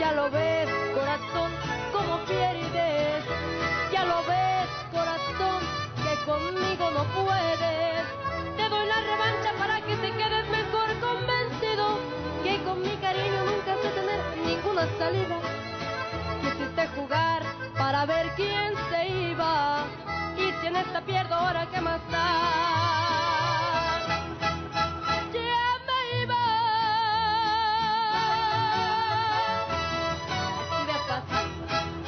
Ya lo ves, corazón, como pierdes. Ya lo ves, corazón, que conmigo no puedes. Te doy la revancha para que te quedes mejor convencido que con mi cariño nunca sé tener ninguna salida. Quisiste jugar para ver quién se iba. Y si en esta pierdo, ahora qué más.